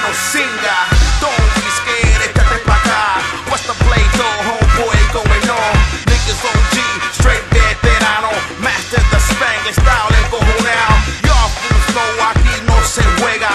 bueno singa. Don't be scared if that pa' acá. What's the play though, homeboy going on? Niggas OG, straight dead. Master the Spanish style and go down. Y'all fools know aquí no se juega.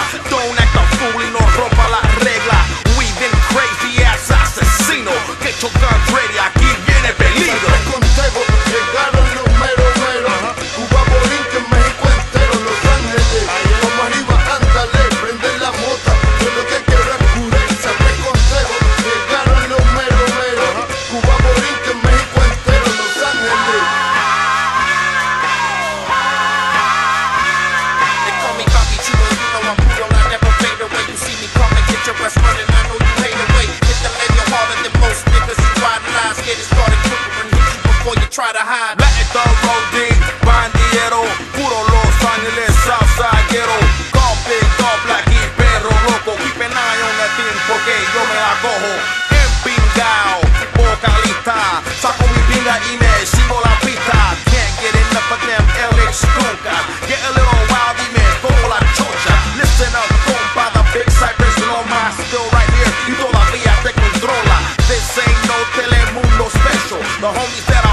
cojo empingao, vocalista, saco mi pinga y me sigo la pista. Can't get enough of them LX nunca. Get a little wild y me como la chocha. Listen up, compa, the big cypress and all my still right here. You todavía te controla. This ain't no Telemundo special. The homies that I